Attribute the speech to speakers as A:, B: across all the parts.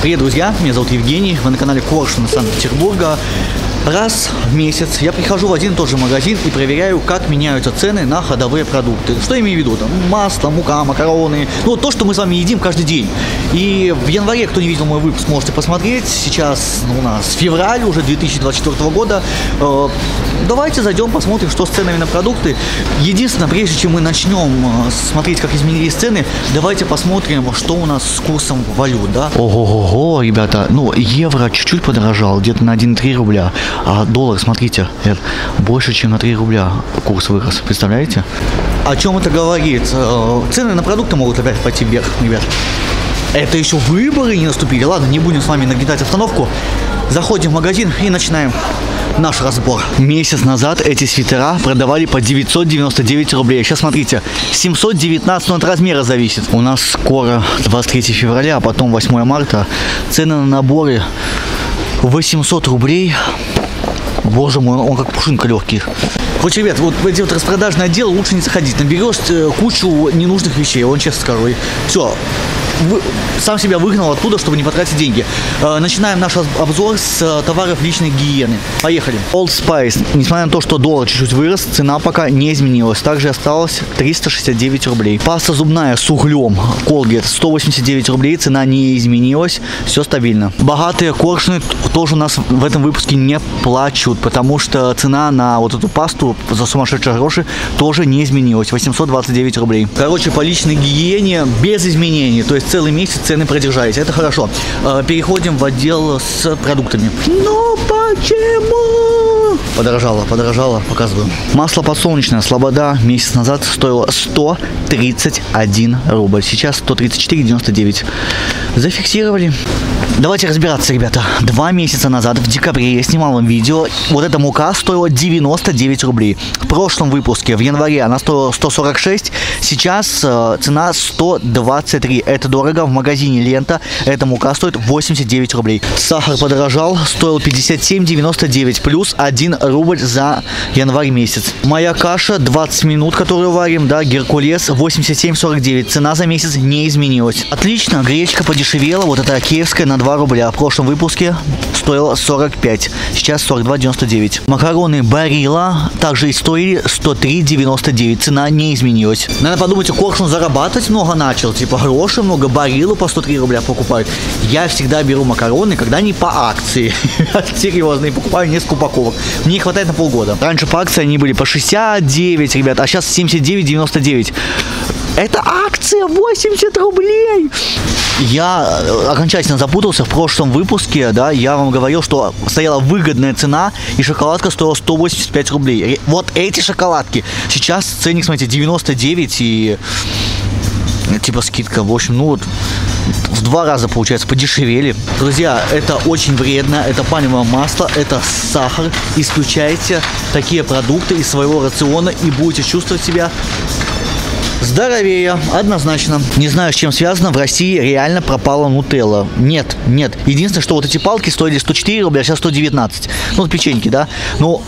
A: Привет, друзья! Меня зовут Евгений, вы на канале Коршун Санкт-Петербурга. Раз в месяц я прихожу в один и тот же магазин и проверяю, как меняются цены на ходовые продукты. Что я имею в виду? Там масло, мука, макароны. Ну, то, что мы с вами едим каждый день. И в январе, кто не видел мой выпуск, можете посмотреть. Сейчас ну, у нас февраль уже 2024 года. Э, давайте зайдем, посмотрим, что с ценами на продукты. Единственное, прежде чем мы начнем э, смотреть, как изменились цены, давайте посмотрим, что у нас с курсом валют, да? Ого-го, ребята, ну, евро чуть-чуть подорожал, где-то на 1,3 рубля. А доллар, смотрите, больше, чем на 3 рубля курс вырос. Представляете? О чем это говорит? Э, цены на продукты могут опять пойти вверх, ребят. Это еще выборы не наступили. Ладно, не будем с вами нагнетать остановку. Заходим в магазин и начинаем наш разбор. Месяц назад эти свитера продавали по 999 рублей. Сейчас смотрите, 719, но от размера зависит. У нас скоро 23 февраля, а потом 8 марта. Цены на наборы 800 рублей. Боже мой, он как пушинка легкий. Короче, ребят, вот в эти вот распродажные отделы лучше не заходить. Наберешь э, кучу ненужных вещей, он честно скажу. Все, вы, сам себя выгнал оттуда, чтобы не потратить деньги. Э, начинаем наш обзор с э, товаров личной гигиены. Поехали. Old Spice. Несмотря на то, что доллар чуть-чуть вырос, цена пока не изменилась. Также осталось 369 рублей. Паста зубная с углем. Colgate 189 рублей. Цена не изменилась. Все стабильно. Богатые коршуны тоже у нас в этом выпуске не плачут, потому что цена на вот эту пасту за сумасшедшие гроши тоже не изменилась. 829 рублей. Короче, по личной гигиене без изменений. То есть целый месяц цены продержались. Это хорошо. Э, переходим в отдел с продуктами. Но почему? Подорожало, подорожало, показываю. Масло подсолнечное, слобода, месяц назад стоило 131 рубль. Сейчас 134,99. Зафиксировали. Давайте разбираться, ребята. Два месяца назад, в декабре, я снимал вам видео. Вот эта мука стоила 99 рублей. В прошлом выпуске, в январе, она стоила 146. Сейчас э, цена 123. Это дорого. В магазине Лента эта мука стоит 89 рублей. Сахар подорожал, стоил 57,99 плюс 1 рубль за январь месяц. Моя каша 20 минут, которую варим, да, Геркулес 87,49. Цена за месяц не изменилась. Отлично, гречка подешевела. Вот эта киевская на 2 2 рубля. В прошлом выпуске стоило 45, сейчас 42,99. Макароны Барила также и стоили 103,99. Цена не изменилась. Надо подумать, Коршун зарабатывать много начал. Типа гроши много, Барилу по 103 рубля покупают. Я всегда беру макароны, когда они по акции. Серьезно, и покупаю несколько упаковок. Мне хватает на полгода. Раньше по акции они были по 69, ребят, а сейчас 79,99. Это акция 80 рублей. Я э, окончательно запутался в прошлом выпуске, да, я вам говорил, что стояла выгодная цена, и шоколадка стоила 185 рублей. Вот эти шоколадки. Сейчас ценник, смотрите, 99 и э, типа скидка. В общем, ну вот в два раза, получается, подешевели. Друзья, это очень вредно, это пальмовое масло, это сахар. Исключайте такие продукты из своего рациона и будете чувствовать себя Здоровее, однозначно. Не знаю, с чем связано, в России реально пропала нутелла. Нет, нет. Единственное, что вот эти палки стоили 104 рубля, а сейчас 119. Ну, печеньки, да. Но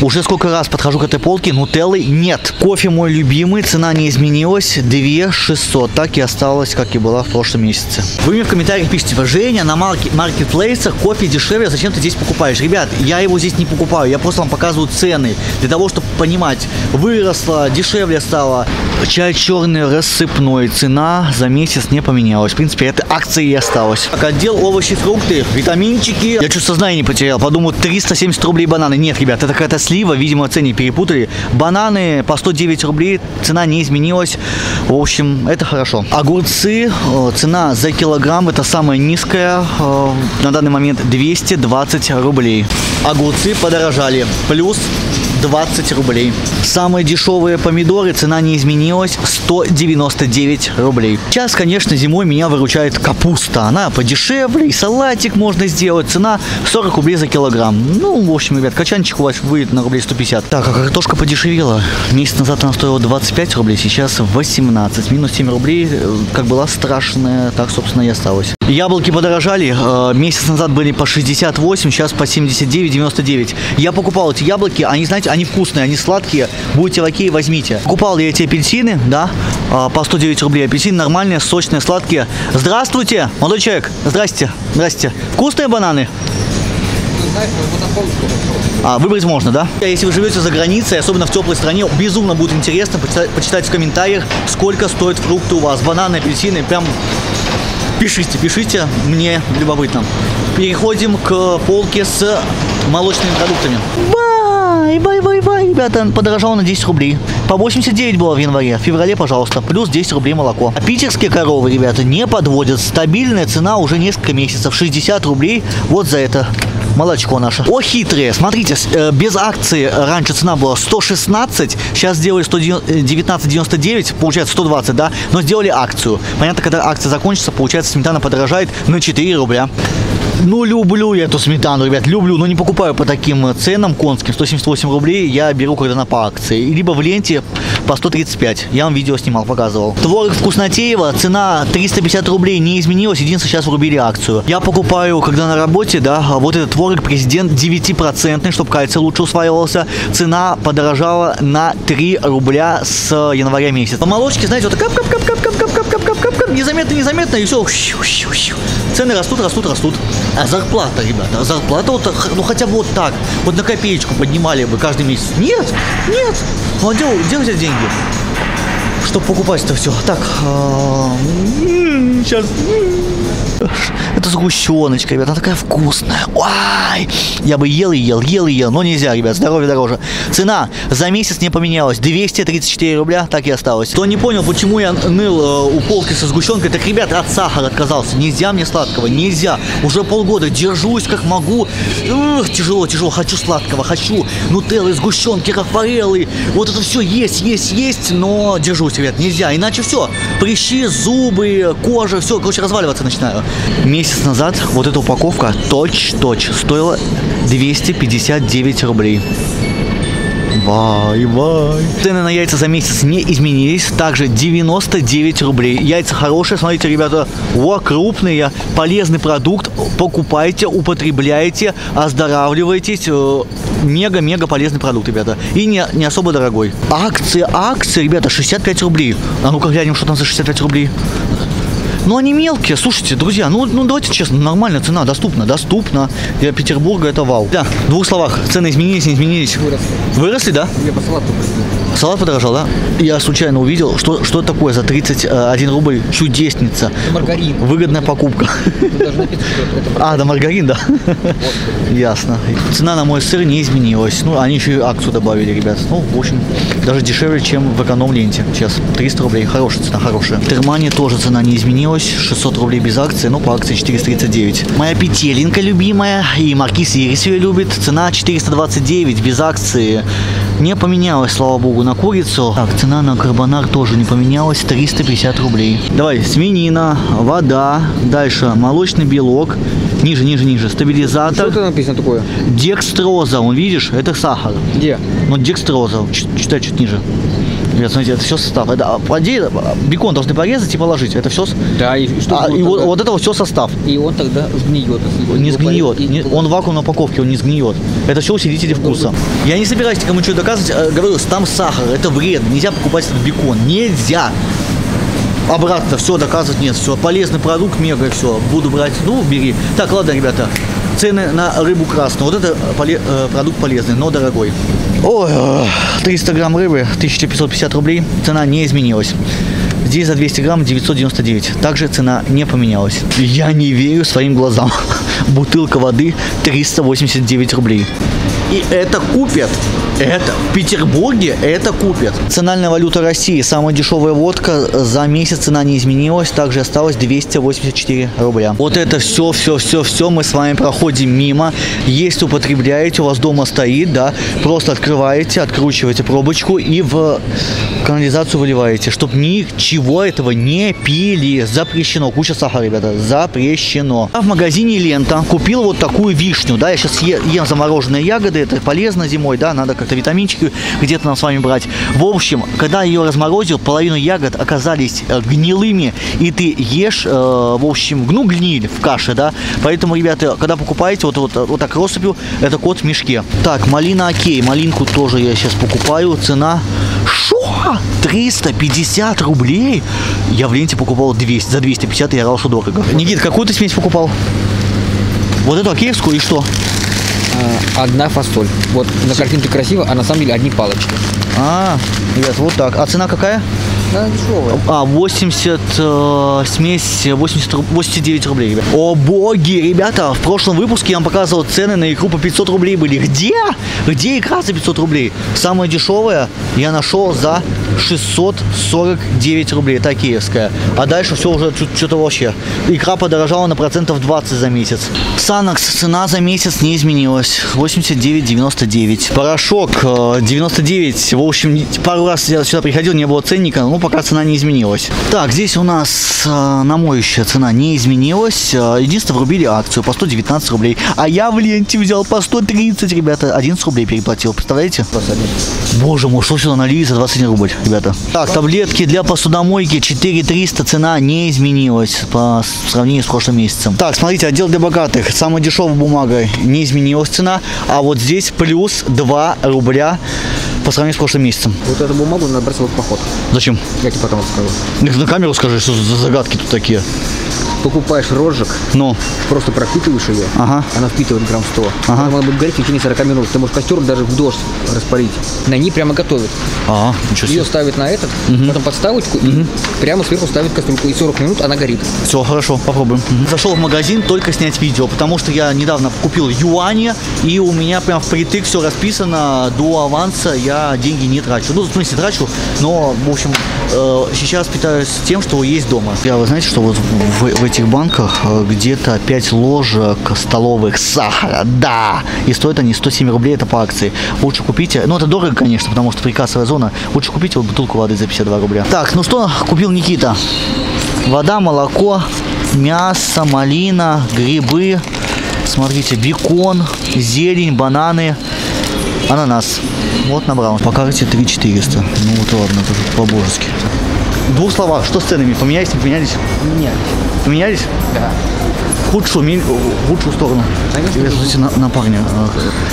A: уже сколько раз подхожу к этой полке, нутеллы нет. Кофе мой любимый, цена не изменилась, 2 600. Так и осталось, как и была в прошлом месяце. Вы мне в комментариях пишите, типа, Женя, на маркетплейсах кофе дешевле, зачем ты здесь покупаешь? Ребят, я его здесь не покупаю, я просто вам показываю цены, для того, чтобы понимать, выросло, дешевле стало. Чай черный рассыпной. Цена за месяц не поменялась. В принципе, это акция и осталась. Так, отдел овощи, фрукты, витаминчики. Я чуть сознание не потерял. Подумал, 370 рублей бананы. Нет, ребят, это какая-то слива. Видимо, цены перепутали. Бананы по 109 рублей. Цена не изменилась. В общем, это хорошо. Огурцы. Э, цена за килограмм. Это самая низкая. Э, на данный момент 220 рублей. Огурцы подорожали. Плюс 20 рублей. Самые дешевые помидоры, цена не изменилась, 199 рублей. Сейчас, конечно, зимой меня выручает капуста. Она подешевле, и салатик можно сделать. Цена 40 рублей за килограмм. Ну, в общем, ребят, качанчик у вас выйдет на рублей 150. Так, а картошка подешевела. Месяц назад она стоила 25 рублей, сейчас 18. Минус 7 рублей, э, как была страшная, так, собственно, и осталось. Яблоки подорожали. э, Месяц назад были по 68, сейчас по 79,99. Я покупал эти яблоки, они, знаете, они вкусные, они сладкие. Будете в Окее, возьмите. Покупал я эти апельсины, да, э, по 109 рублей. Апельсины нормальные, сочные, сладкие. Здравствуйте, молодой человек. Здрасте, здрасте. Вкусные бананы? А, выбрать можно, да? Если вы живете за границей, особенно в теплой стране, безумно будет интересно почитать, почитать в комментариях, сколько стоят фрукты у вас. Бананы, апельсины, прям пишите, пишите, мне любопытно. Переходим к полке с молочными продуктами. Бай, бай, бай, бай, ребята, подорожало на 10 рублей. По 89 было в январе, в феврале, пожалуйста, плюс 10 рублей молоко. А питерские коровы, ребята, не подводят. Стабильная цена уже несколько месяцев, 60 рублей вот за это молочко наше. О, хитрые, смотрите, э, без акции раньше цена была 116, сейчас сделали 119,99, получается 120, да, но сделали акцию. Понятно, когда акция закончится, получается сметана подорожает на 4 рубля. Ну, люблю я эту сметану, ребят, люблю, но не покупаю по таким э, ценам конским. 178 рублей я беру, когда она по акции. Либо в ленте по 135. Я вам видео снимал, показывал. Творог Вкуснотеева, цена 350 рублей не изменилась, единственное, сейчас врубили акцию. Я покупаю, когда на работе, да, а вот этот творог президент 9%, чтобы кальций лучше усваивался. Цена подорожала на 3 рубля с января месяца. По молочке, знаете, вот кап кап кап кап кап кап кап кап кап кап кап незаметно, незаметно, и все. Цены растут, растут, растут. А зарплата, ребята, зарплата вот, ну хотя бы вот так, вот на копеечку поднимали бы каждый месяц. Нет, нет. Ну а где, где взять деньги? Чтобы покупать это все. Так, сейчас. Это сгущеночка, ребят, она такая вкусная. Ой, я бы ел и ел, ел и ел, но нельзя, ребят, здоровье дороже. Цена за месяц не поменялась, 234 рубля, так и осталось. Кто не понял, почему я ныл э, у полки со сгущенкой, так, ребят, от сахара отказался. Нельзя мне сладкого, нельзя. Уже полгода держусь как могу. Ух, тяжело, тяжело, хочу сладкого, хочу нутеллы, сгущенки, рафаэллы. Вот это все есть, есть, есть, но держусь, ребят, нельзя. Иначе все, прыщи, зубы, кожа, все, короче, разваливаться начинаю. Месяц назад вот эта упаковка точь-точь стоила 259 рублей. Вай. Цены на яйца за месяц не изменились. Также 99 рублей. Яйца хорошие, смотрите, ребята. О, крупные. Полезный продукт. Покупайте, употребляйте, оздоравливайтесь. Э, Мега-мега полезный продукт, ребята. И не, не особо дорогой. Акции, акции, ребята, 65 рублей. А ну-ка глянем, что там за 65 рублей. Ну, они мелкие, слушайте, друзья, ну, ну давайте честно, нормальная цена, доступна, доступна. Для Петербурга это вау. Да, в двух словах, цены изменились, не изменились? Выросли. Выросли, да?
B: Я по салату
A: Салат подорожал, да? Я случайно увидел, что, что такое за 31 рубль чудесница.
B: Маргарин.
A: Выгодная покупка. А, да, маргарин, да? Ясно. Цена на мой сыр не изменилась. Ну, они еще и акцию добавили, ребят. Ну, в общем, даже дешевле, чем в эконом-ленте. Сейчас 300 рублей. Хорошая цена, хорошая. В Термане тоже цена не изменилась. 600 рублей без акции, но по акции 439. Моя петелинка любимая, и Маркиз Ерис ее любит. Цена 429 без акции. Не поменялась, слава богу, на курицу. Так, цена на карбонар тоже не поменялась. 350 рублей. Давай, свинина, вода, дальше молочный белок. Ниже, ниже, ниже.
B: Что
A: Стабилизатор.
B: это написано такое?
A: Декстроза, он видишь, это сахар.
B: Где?
A: Ну, декстроза, читай чуть ниже. Ребят, смотрите, это все состав. Это, а, по идее, бекон должны порезать и положить. Это все...
B: Да, и что
A: А, и вот, вот это вот все состав.
B: И он тогда сгниет. если
A: Не сгниет. Не- он в вакуумной упаковке, он не сгниет. Это все усилители вкуса. Я не собираюсь никому что доказывать. э, Говорю, там сахар, это вредно. Нельзя покупать этот бекон. Нельзя. Обратно все доказывать нет. Все, полезный продукт, мега, все. Буду брать. Ну, бери. Так, ладно, ребята. Цены на рыбу красную. Вот это поле- э, продукт полезный, но дорогой. Ой, э, 300 грамм рыбы, 1550 рублей. Цена не изменилась. Здесь за 200 грамм 999. Также цена не поменялась. Я не верю своим глазам. Бутылка воды 389 рублей. И это купят. Это в Петербурге это купят. Национальная валюта России. Самая дешевая водка. За месяц цена не изменилась. Также осталось 284 рубля. Вот это все, все, все, все мы с вами проходим мимо. Если употребляете, у вас дома стоит, да, просто открываете, откручиваете пробочку и в канализацию выливаете, чтобы ничего этого не пили. Запрещено. Куча сахара, ребята. Запрещено. А в магазине Лента купил вот такую вишню, да, я сейчас ем замороженные ягоды, это полезно зимой, да, надо как-то витаминчики где-то нам с вами брать. В общем, когда ее разморозил, половину ягод оказались э, гнилыми, и ты ешь, э, в общем, ну, гниль в каше, да. Поэтому, ребята, когда покупаете вот, вот, вот так россыпью, это кот в мешке. Так, малина окей, малинку тоже я сейчас покупаю, цена... Шо? 350 рублей? Я в ленте покупал 200, за 250 я орал, что дорого. Никит, какую ты смесь покупал? Вот эту океевскую и что?
B: А, Одна фасоль. Вот на картинке красиво, а на самом деле одни палочки.
A: А, ребят, вот так. А цена какая?
B: Да, дешевая.
A: А, 80, э, смесь 80, руб- 89 рублей, ребят. О боги, ребята, в прошлом выпуске я вам показывал цены на икру по 500 рублей были. Где? Где икра за 500 рублей? Самая дешевая я нашел за 649 рублей, это киевская. А дальше все уже что-то вообще. Икра подорожала на процентов 20 за месяц. Санакс, цена за месяц не изменилась. 89,99. Порошок э, 99. В общем, пару раз я сюда приходил, не было ценника, но пока цена не изменилась. Так, здесь у нас э, на моющая цена не изменилась. Э, Единственное, врубили акцию по 119 рублей. А я в ленте взял по 130, ребята. 11 рублей переплатил, представляете? Боже мой, что сюда налили за 21 рубль, ребята. Так, таблетки для посудомойки 4300, цена не изменилась по сравнению с прошлым месяцем. Так, смотрите, отдел для богатых, самая дешевая бумага, не изменилась цена, а вот здесь плюс 2 рубля по сравнению с прошлым месяцем.
B: Вот эту бумагу надо брать в поход.
A: Зачем?
B: Я тебе потом расскажу.
A: Ну, На камеру скажи, что за загадки тут такие.
B: Покупаешь розжиг,
A: Ну,
B: просто пропитываешь ее,
A: Ага.
B: она впитывает грамм 100.
A: Ага.
B: Она будет гореть в течение 40 минут. Ты можешь костер даже в дождь распалить. На ней прямо готовят.
A: а, ничего себе.
B: Ее ставят на этот, потом подставочку и прямо сверху ставят кастрюльку. И 40 минут она горит.
A: Все, хорошо, попробуем. Зашел в магазин только снять видео, потому что я недавно купил юани, и у меня прям впритык все расписано, до аванса я деньги не трачу. Ну, в смысле, трачу, но, в общем, э, сейчас питаюсь тем, что есть дома. Я, вы знаете, что вот в, в этих банках э, где-то 5 ложек столовых сахара, да, и стоят они 107 рублей, это по акции. Лучше купите, ну, это дорого, конечно, потому что прикассовая зона, лучше купите вот бутылку воды за 52 рубля. Так, ну что купил Никита? Вода, молоко, мясо, малина, грибы. Смотрите, бекон, зелень, бананы, ананас. Вот набрал. По карте 3400. Ну вот ладно, это же по-божески. В двух словах, что с ценами? Поменялись, не поменялись?
B: Нет.
A: Поменялись?
B: Да.
A: В худшую, мель- в худшую сторону.
B: Конечно,
A: Или, смотрите, на, на парня.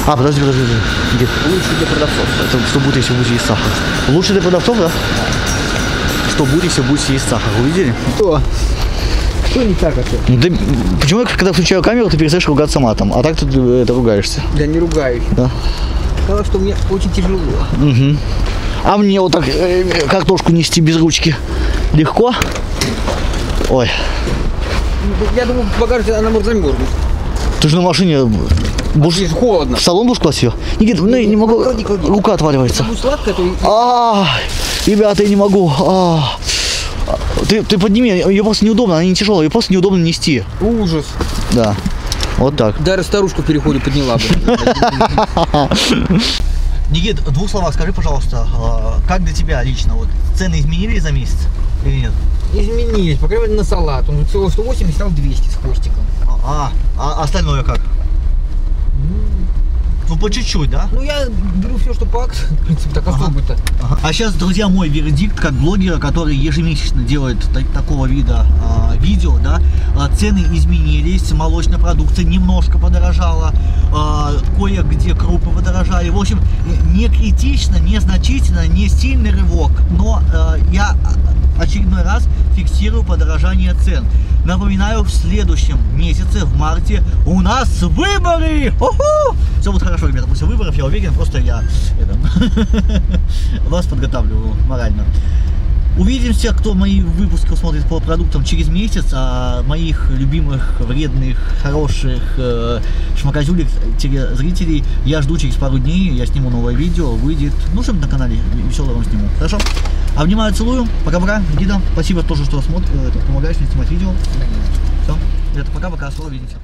A: А, подожди, подожди, подожди. Где?
B: Лучше для продавцов.
A: Это что будет, если будете есть сахар? Лучше для продавцов, да? Что будет, если будете есть сахар? Увидели?
B: Кто? Кто не так это?
A: Ну, ты- почему когда включаю камеру, ты перестаешь ругаться матом, а так ты э, это ругаешься?
B: Я не ругаюсь.
A: Да.
B: Сказала, что мне очень тяжело.
A: А мне вот так э, картошку нести без ручки легко? Ой,
B: Я думаю, покажете, она может замерзнуть.
A: ты же на машине будешь
B: Здесь холодно.
A: в салон будешь класть ее? Никит, ну, я не могу,
B: клади, клади.
A: рука отваливается.
B: Будет сладкое, то
A: А, ребята, я не могу. А. Ты, ты подними, ее просто неудобно, она не тяжелая, ее просто неудобно нести.
B: ужас.
A: Да, вот так.
B: Даже старушку в переходе подняла бы.
A: Никит, в двух словах скажи, пожалуйста, а, как для тебя лично вот цены изменились за месяц или нет?
B: Изменились, по крайней мере, на салат. Он стоил 180, стал 200 с хвостиком.
A: А, а остальное как? Ну, по чуть-чуть, да?
B: Ну, я беру все, что по акции, в принципе, так особо-то.
A: Ага. А сейчас, друзья, мой вердикт как блогера, который ежемесячно делает та- такого вида а, видео, да, а, цены изменились, молочная продукция немножко подорожала, а, кое-где крупы подорожали. В общем, э, не критично, не значительно, не сильный рывок, но а, я очередной раз фиксирую подорожание цен. Напоминаю, в следующем месяце, в марте, у нас выборы! Уху! Все будет хорошо, ребята, после выборов, я уверен, просто я это, вас подготавливаю морально. Увидимся, кто мои выпуски смотрит по продуктам через месяц, а моих любимых, вредных, хороших э, шмакозюлек, зрителей я жду через пару дней, я сниму новое видео, выйдет, ну что на канале веселое вам сниму, хорошо? Обнимаю, целую, пока-пока, Гида, спасибо тоже, что смотр, э, помогаешь мне снимать видео, все, это пока-пока, скоро увидимся.